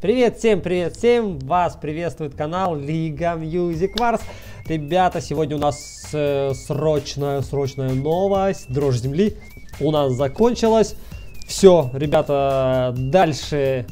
Привет всем, привет всем! Вас приветствует канал Лига Music Wars. Ребята, сегодня у нас э, срочная, срочная новость. Дрожь земли у нас закончилась. Все, ребята, дальше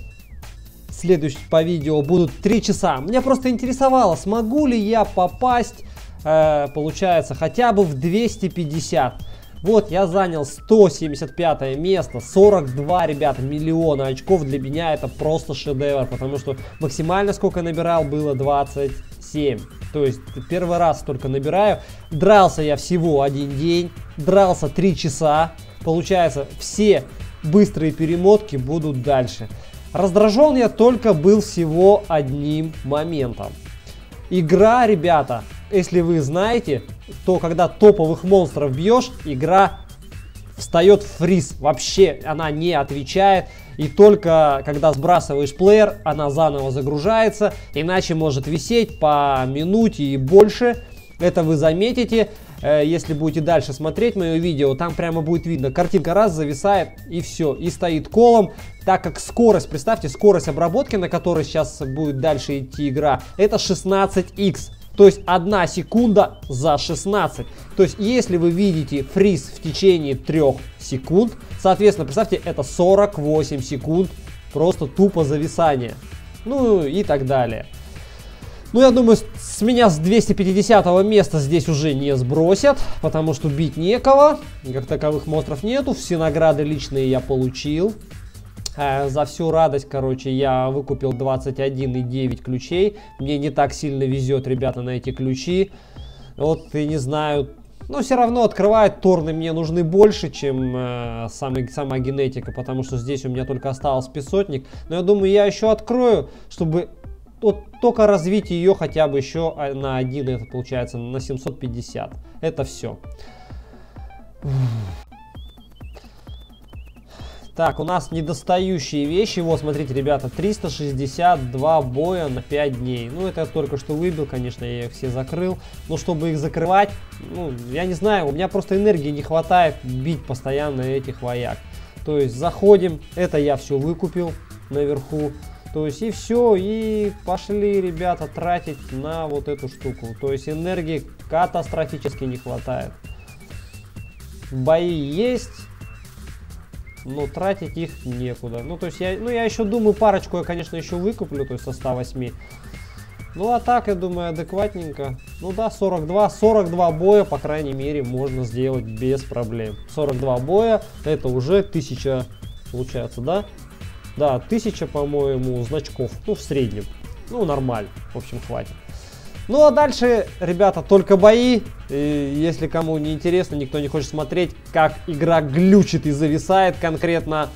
следующий по видео будут 3 часа. Меня просто интересовало, смогу ли я попасть, э, получается, хотя бы в 250. Вот, я занял 175 место, 42, ребята, миллиона очков. Для меня это просто шедевр, потому что максимально сколько набирал было 27. То есть первый раз только набираю. Дрался я всего один день, дрался 3 часа. Получается, все быстрые перемотки будут дальше. Раздражен я только был всего одним моментом. Игра, ребята, если вы знаете, то когда топовых монстров бьешь, игра встает в фриз. Вообще она не отвечает. И только когда сбрасываешь плеер, она заново загружается. Иначе может висеть по минуте и больше. Это вы заметите, э, если будете дальше смотреть мое видео. Там прямо будет видно, картинка раз зависает и все. И стоит колом. Так как скорость, представьте, скорость обработки, на которой сейчас будет дальше идти игра, это 16x. То есть 1 секунда за 16. То есть если вы видите фриз в течение 3 секунд, соответственно, представьте, это 48 секунд просто тупо зависания. Ну и так далее. Ну, я думаю, с меня с 250 места здесь уже не сбросят, потому что бить некого, как таковых монстров нету, все награды личные я получил. Э, за всю радость, короче, я выкупил 21,9 ключей. Мне не так сильно везет, ребята, на эти ключи. Вот, и не знаю, но все равно открывает торны мне нужны больше, чем э, самый, сама генетика, потому что здесь у меня только остался песотник. Но я думаю, я еще открою, чтобы вот только развить ее хотя бы еще на один, это получается на 750. Это все. Так, у нас недостающие вещи. Вот, смотрите, ребята, 362 боя на 5 дней. Ну, это я только что выбил, конечно, я их все закрыл. Но чтобы их закрывать, ну, я не знаю, у меня просто энергии не хватает бить постоянно этих вояк. То есть, заходим, это я все выкупил наверху. То есть, и все, и пошли, ребята, тратить на вот эту штуку. То есть, энергии катастрофически не хватает. Бои есть но тратить их некуда. Ну, то есть, я, ну, я еще думаю, парочку я, конечно, еще выкуплю, то есть со 108. Ну, а так, я думаю, адекватненько. Ну да, 42, 42 боя, по крайней мере, можно сделать без проблем. 42 боя, это уже 1000, получается, да? Да, 1000, по-моему, значков, ну, в среднем. Ну, нормально, в общем, хватит. Ну а дальше, ребята, только бои. И если кому не интересно, никто не хочет смотреть, как игра глючит и зависает конкретно,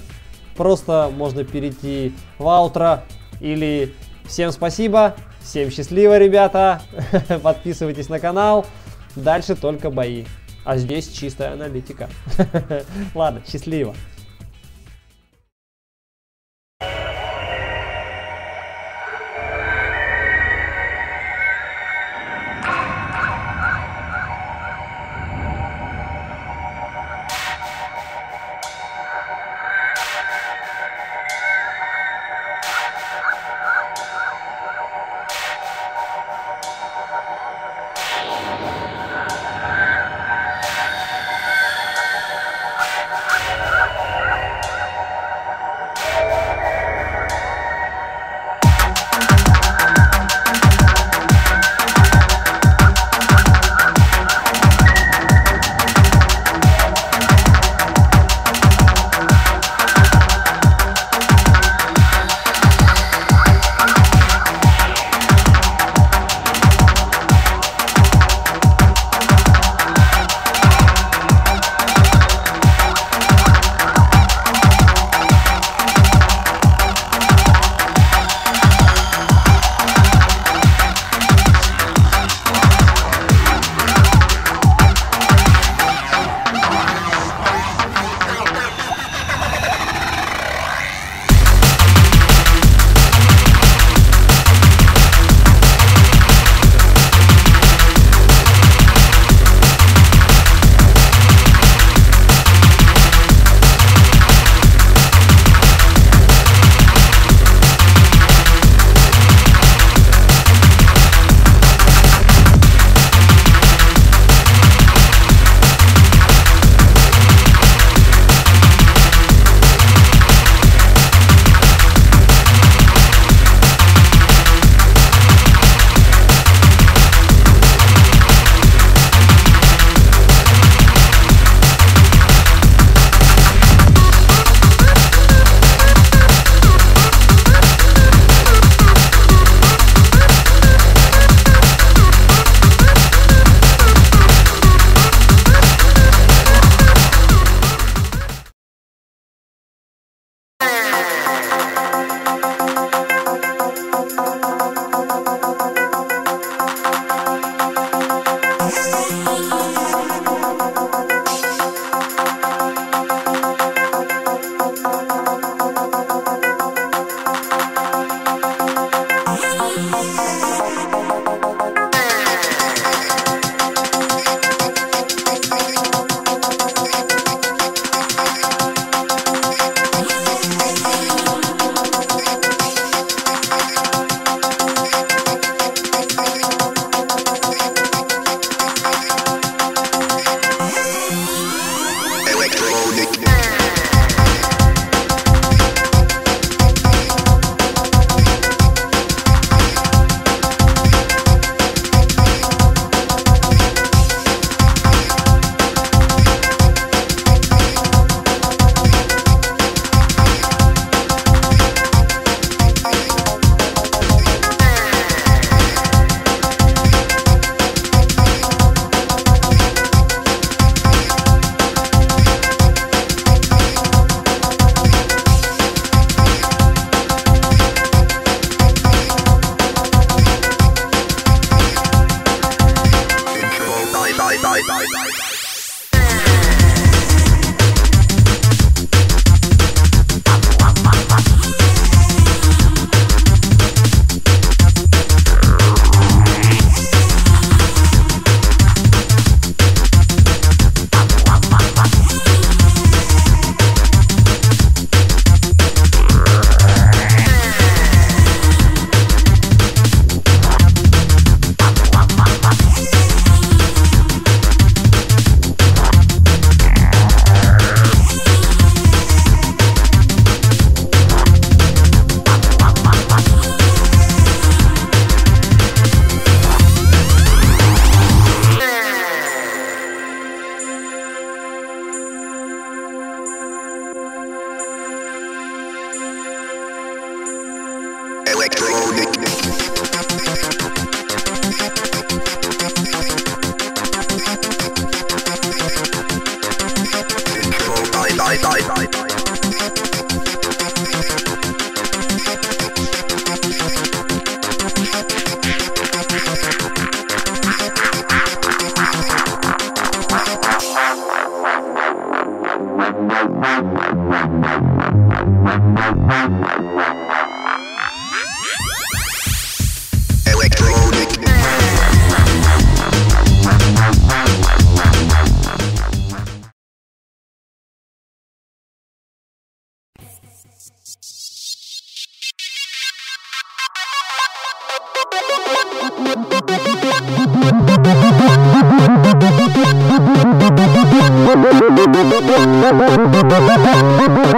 просто можно перейти в аутро или всем спасибо, всем счастливо, ребята, подписывайтесь на канал, дальше только бои. А здесь чистая аналитика. Ладно, счастливо.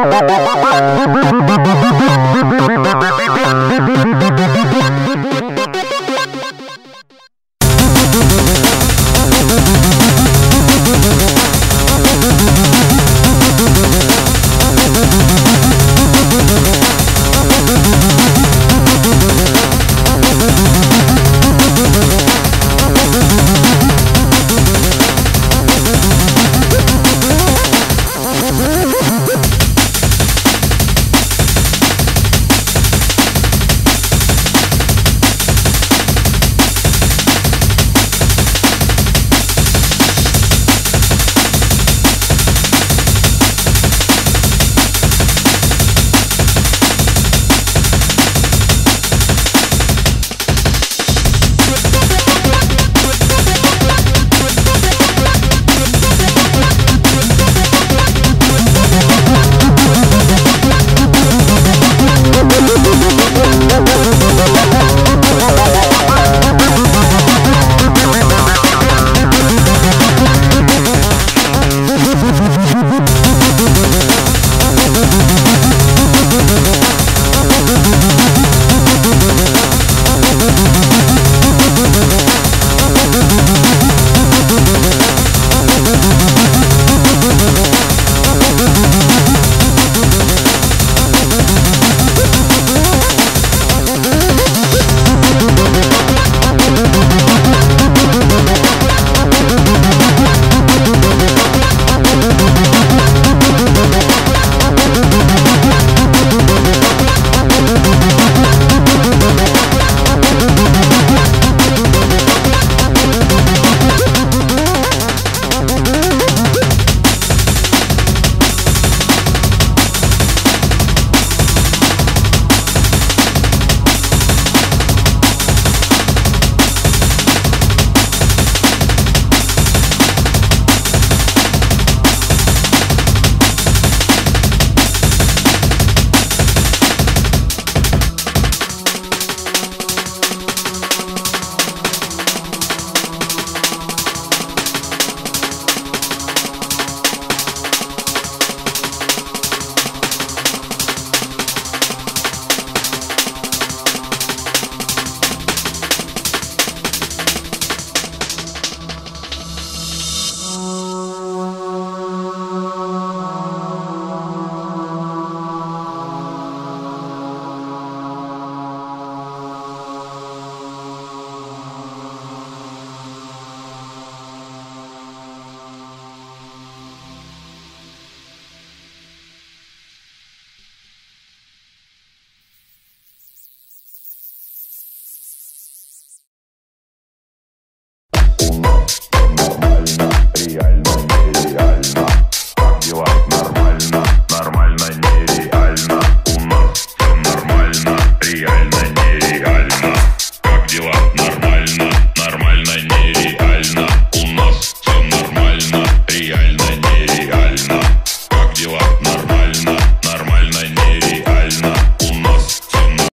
Thank you.